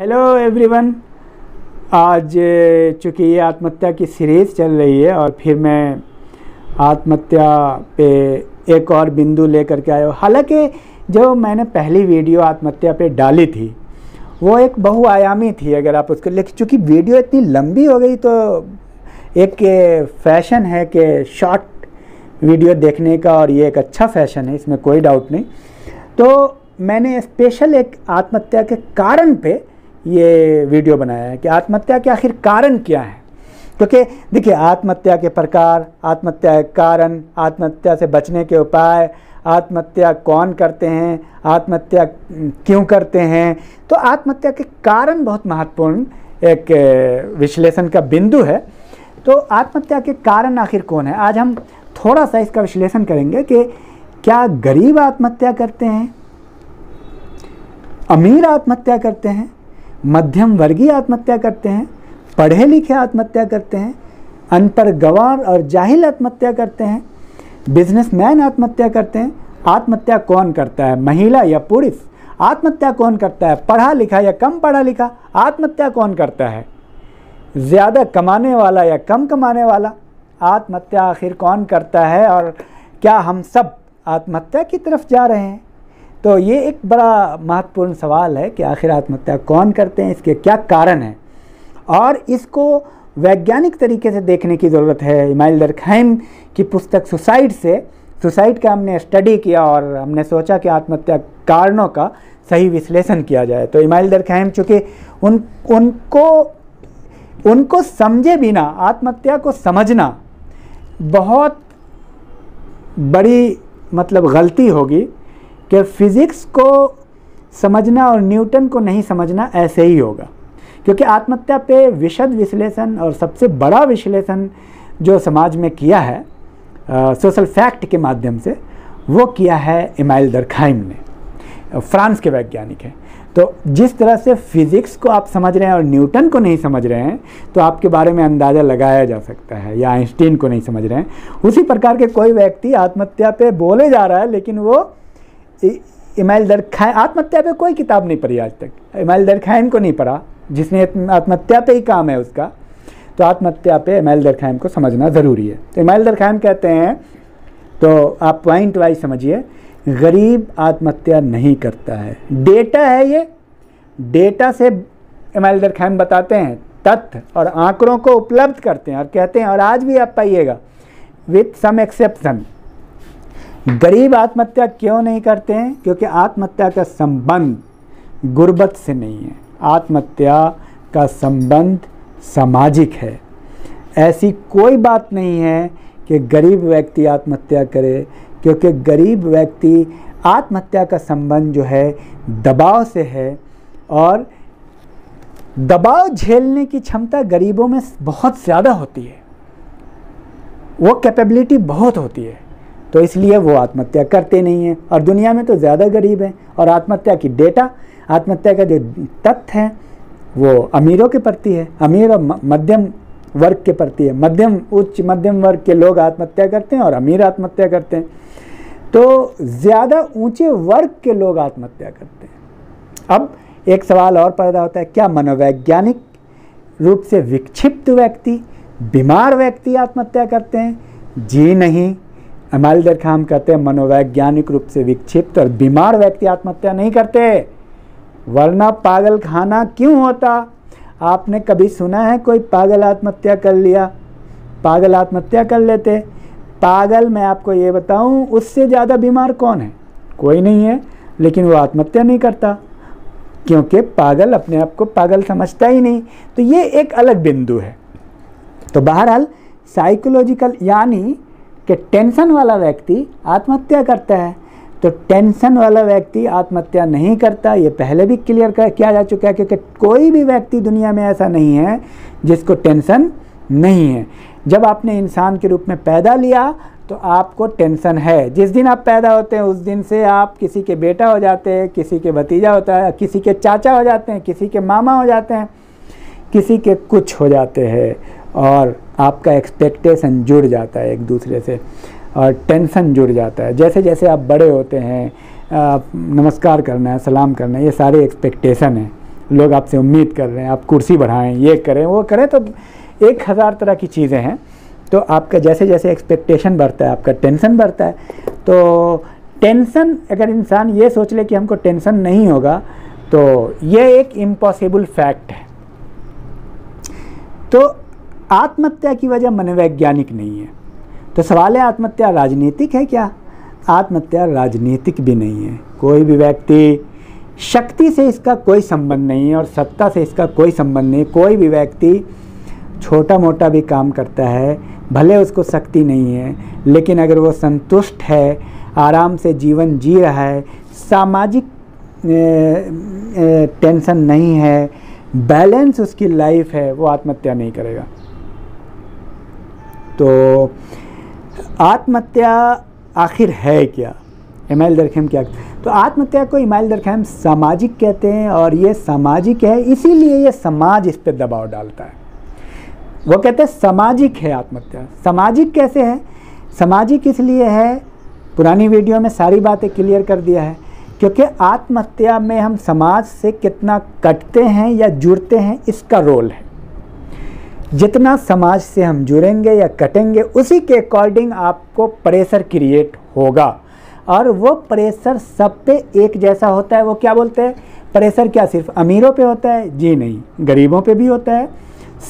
Hello everyone आज चूँकि ये आत्महत्या की सीरीज़ चल रही है और फिर मैं आत्महत्या पे एक और बिंदु लेकर के आया हूँ। हालाँकि, जो मैंने पहली वीडियो आत्महत्या पे डाली थी, वो एक बहुआयामी थी, अगर आप उसको लेकिन चूँकि वीडियो इतनी लंबी हो गई तो एक फ़ैशन है कि शॉर्ट वीडियो देखने का और ये एक अच्छा फ़ैशन है, इसमें कोई डाउट नहीं। तो मैंने स्पेशल एक आत्महत्या के कारण पे ये वीडियो बनाया है कि आत्महत्या के आखिर कारण क्या है? क्योंकि देखिए, आत्महत्या के प्रकार, आत्महत्या के कारण, आत्महत्या से बचने के उपाय, आत्महत्या कौन करते हैं, आत्महत्या क्यों करते हैं? तो आत्महत्या के कारण बहुत महत्वपूर्ण एक विश्लेषण का बिंदु है। तो आत्महत्या के कारण आखिर कौन है? आज हम थोड़ा सा इसका विश्लेषण करेंगे कि क्या गरीब आत्महत्या करते हैं? अमीर आत्महत्या करते हैं? मध्यम वर्गीय आत्महत्या करते हैं, पढ़े लिखे आत्महत्या करते हैं अनपढ़ गवार और जाहिल आत्महत्या करते हैं, बिजनेसमैन आत्महत्या करते हैं, आत्महत्या कौन करता है? महिला या पुरुष? आत्महत्या कौन करता है? पढ़ा लिखा या कम पढ़ा लिखा? आत्महत्या कौन करता है? ज़्यादा कमाने वाला या कम कमाने वाला? आत्महत्या आखिर कौन करता है और क्या हम सब आत्महत्या की तरफ़ जा रहे हैं? तो ये एक बड़ा महत्वपूर्ण सवाल है कि आखिर आत्महत्या कौन करते हैं, इसके क्या कारण हैं। और इसको वैज्ञानिक तरीके से देखने की ज़रूरत है। इमाइल दरखैम की पुस्तक सुसाइड से, सुसाइड का हमने स्टडी किया और हमने सोचा कि आत्महत्या कारणों का सही विश्लेषण किया जाए। तो इमाइल दरखैम चूँकि उन, उनको उनको समझे बिना, आत्महत्या को समझना बहुत बड़ी मतलब गलती होगी। कि फिज़िक्स को समझना और न्यूटन को नहीं समझना ऐसे ही होगा। क्योंकि आत्महत्या पे विशद विश्लेषण और सबसे बड़ा विश्लेषण जो समाज में किया है सोशल फैक्ट के माध्यम से, वो किया है इमाइल दरखाइम ने, फ्रांस के वैज्ञानिक हैं। तो जिस तरह से फिज़िक्स को आप समझ रहे हैं और न्यूटन को नहीं समझ रहे हैं तो आपके बारे में अंदाज़ा लगाया जा सकता है, या आइंस्टीन को नहीं समझ रहे हैं। उसी प्रकार के कोई व्यक्ति आत्महत्या पे बोले जा रहा है, लेकिन वो इमाइल दर खाए। आत्महत्या पे कोई किताब नहीं पढ़ी आज तक। इमाइल दर खाइन को नहीं पढ़ा जिसने आत्महत्या पे ही काम है उसका तो आत्महत्या पे इमाइल दर खाइम को समझना ज़रूरी है। तो इमाइल दर खाइम कहते हैं तो आप पॉइंट वाइज समझिए, गरीब आत्महत्या नहीं करता है। डेटा है ये। डेटा से इमाइल दर खाइम बताते हैं। तथ्य और आंकड़ों को उपलब्ध करते हैं और कहते हैं, और आज भी आप पाइएगा। With some exception. गरीब आत्महत्या क्यों नहीं करते हैं? क्योंकि आत्महत्या का संबंध गुर्बत से नहीं है। आत्महत्या का संबंध सामाजिक है। ऐसी कोई बात नहीं है कि गरीब व्यक्ति आत्महत्या करे, क्योंकि गरीब व्यक्ति आत्महत्या का संबंध जो है, दबाव से है और दबाव झेलने की क्षमता गरीबों में बहुत ज़्यादा होती है। वो कैपेबिलिटी बहुत होती है। तो इसलिए वो आत्महत्या करते नहीं हैं। और दुनिया में तो ज़्यादा गरीब हैं। और आत्महत्या की डेटा, आत्महत्या का जो तथ्य है, वो अमीरों के प्रति है। अमीर और मध्यम वर्ग के प्रति है। मध्यम, उच्च, मध्यम वर्ग के लोग आत्महत्या करते हैं और अमीर आत्महत्या करते हैं। तो ज़्यादा ऊँचे वर्ग के लोग आत्महत्या करते हैं। अब एक सवाल और पैदा होता है, क्या मनोवैज्ञानिक रूप से विक्षिप्त व्यक्ति, बीमार व्यक्ति आत्महत्या करते हैं? जी नहीं। अमाल दर खाम कहते हैं, मनोवैज्ञानिक रूप से विक्षिप्त और बीमार व्यक्ति आत्महत्या नहीं करते। वरना पागल खाना क्यों होता? आपने कभी सुना है कोई पागल आत्महत्या कर लिया? पागल आत्महत्या कर लेते। पागल, मैं आपको ये बताऊँ, उससे ज़्यादा बीमार कौन है? कोई नहीं है, लेकिन वो आत्महत्या नहीं करता। क्योंकि पागल अपने आप को पागल समझता ही नहीं। तो ये एक अलग बिंदु है। तो बहरहाल साइकोलॉजिकल यानी कि टेंशन वाला व्यक्ति आत्महत्या करता है। तो टेंशन वाला व्यक्ति आत्महत्या नहीं करता, ये पहले भी क्लियर किया जा चुका है, क्योंकि कोई भी व्यक्ति दुनिया में ऐसा नहीं है जिसको टेंशन नहीं है। जब आपने इंसान के रूप में पैदा लिया तो आपको टेंशन है। जिस दिन आप पैदा होते हैं, उस दिन से आप किसी के बेटा हो जाते हैं, किसी के भतीजा होता है, किसी के चाचा हो जाते हैं, किसी के मामा हो जाते हैं, किसी के कुछ हो जाते हैं। और आपका एक्सपेक्टेशन जुड़ जाता है एक दूसरे से और टेंशन जुड़ जाता है। जैसे जैसे आप बड़े होते हैं नमस्कार करना है, सलाम करना है, ये सारे एक्सपेक्टेशन हैं। लोग आपसे उम्मीद कर रहे हैं, आप कुर्सी बढ़ाएँ, ये करें, वो करें तो एक हज़ार तरह की चीज़ें हैं। तो आपका जैसे जैसे एक्सपेक्टेशन बढ़ता है, आपका टेंशन बढ़ता है। तो टेंशन अगर इंसान ये सोच ले कि हमको टेंशन नहीं होगा तो ये एक इम्पॉसिबल फैक्ट है। तो आत्महत्या की वजह मनोवैज्ञानिक नहीं है। तो सवाल है, आत्महत्या राजनीतिक है क्या? आत्महत्या राजनीतिक भी नहीं है। कोई भी व्यक्ति शक्ति से इसका कोई संबंध नहीं है और सत्ता से इसका कोई संबंध नहीं कोई भी व्यक्ति छोटा मोटा भी काम करता है, भले उसको शक्ति नहीं है, लेकिन अगर वो संतुष्ट है, आराम से जीवन जी रहा है, सामाजिक टेंशन नहीं है, बैलेंस उसकी लाइफ है, वो आत्महत्या नहीं करेगा। तो आत्महत्या आखिर है क्या? इमाइल दरखेम क्या? तो आत्महत्या को इमाइल दरखेम सामाजिक कहते हैं और ये सामाजिक है, इसीलिए ये समाज इस पर दबाव डालता है। वो कहते हैं सामाजिक है आत्महत्या। सामाजिक कैसे है? सामाजिक इसलिए है, पुरानी वीडियो में सारी बातें क्लियर कर दिया है, क्योंकि आत्महत्या में हम समाज से कितना कटते हैं या जुड़ते हैं, इसका रोल है। जितना समाज से हम जुड़ेंगे या कटेंगे, उसी के अकॉर्डिंग आपको प्रेशर क्रिएट होगा। और वो प्रेशर सब पे एक जैसा होता है, वो क्या बोलते हैं? प्रेशर क्या? सिर्फ़ अमीरों पे होता है? जी नहीं, गरीबों पे भी होता है।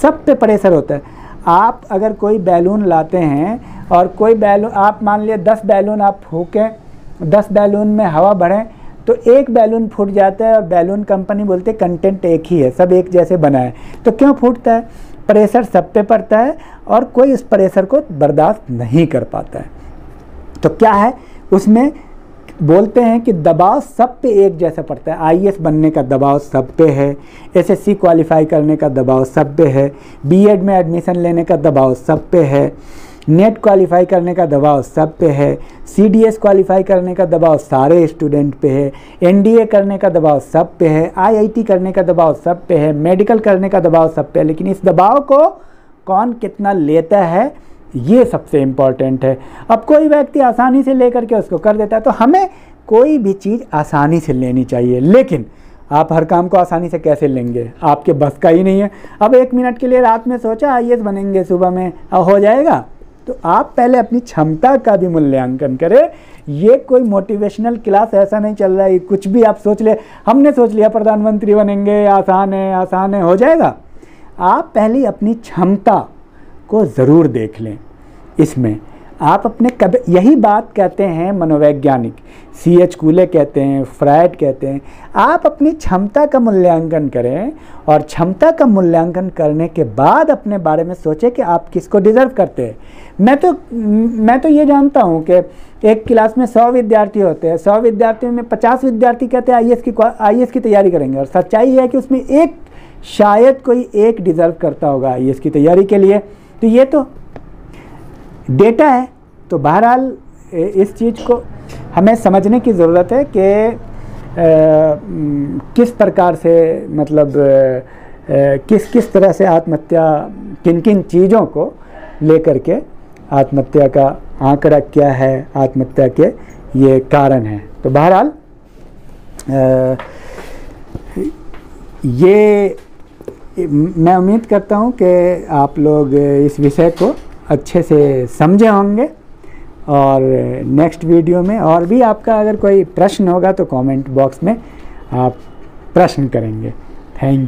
सब पे प्रेशर होता है। आप अगर कोई बैलून लाते हैं और कोई बैलून, आप मान लिया दस बैलून आप फूकें दस बैलून में हवा भरें तो एक बैलून फूट जाता है और बैलून कंपनी बोलते कंटेंट एक ही है, सब एक जैसे बना है। तो क्यों फूटता है? प्रेशर सब पे पड़ता है और कोई इस प्रेशर को बर्दाश्त नहीं कर पाता है। तो क्या है? उसमें बोलते हैं कि दबाव सब पे एक जैसा पड़ता है। आईएएस बनने का दबाव सब पे है। एसएससी क्वालिफाई करने का दबाव सब पे है। बीएड में एडमिशन लेने का दबाव सब पे है। नेट क्वालिफाई करने का दबाव सब पे है सीडीएस क्वालिफाई करने का दबाव सारे स्टूडेंट पे है एनडीए करने का दबाव सब पे है आईआईटी करने का दबाव सब पे है, मेडिकल करने का दबाव सब पे है, लेकिन इस दबाव को कौन कितना लेता है, ये सबसे इंपॉर्टेंट है। अब कोई व्यक्ति आसानी से लेकर के उसको कर देता है तो हमें कोई भी चीज़ आसानी से लेनी चाहिए, लेकिन आप हर काम को आसानी से कैसे लेंगे? आपके बस का ही नहीं है। अब एक मिनट के लिए रात में सोचा आई बनेंगे सुबह में, अब हो जाएगा। तो आप पहले अपनी क्षमता का भी मूल्यांकन करें। ये कोई मोटिवेशनल क्लास ऐसा नहीं चल रहा है कुछ भी आप सोच ले। हमने सोच लिया प्रधानमंत्री बनेंगे, आसान है आसान है, हो जाएगा। आप पहले अपनी क्षमता को ज़रूर देख लें। इसमें आप अपने कब, यही बात कहते हैं मनोवैज्ञानिक। सी एच कूले कहते हैं फ्राइड कहते हैं। आप अपनी क्षमता का मूल्यांकन करें और क्षमता का मूल्यांकन करने के बाद अपने बारे में सोचें कि आप किसको डिज़र्व करते हैं। मैं तो मैं तो ये जानता हूँ कि एक क्लास में सौ विद्यार्थी होते हैं, सौ विद्यार्थियों में पचास विद्यार्थी कहते हैं आईएएस की आईएएस की तैयारी करेंगे और सच्चाई है कि उसमें एक, शायद कोई एक डिज़र्व करता होगा आईएएस की तैयारी के लिए। तो ये तो डेटा है तो बहरहाल इस चीज़ को हमें समझने की ज़रूरत है कि किस प्रकार से मतलब किस किस तरह से आत्महत्या किन किन चीज़ों को लेकर के आत्महत्या का आंकड़ा क्या है, आत्महत्या के ये कारण हैं। तो बहरहाल ये मैं उम्मीद करता हूँ कि आप लोग इस विषय को अच्छे से समझे होंगे। और नेक्स्ट वीडियो में और भी आपका अगर कोई प्रश्न होगा तो कमेंट बॉक्स में आप प्रश्न करेंगे। Thank you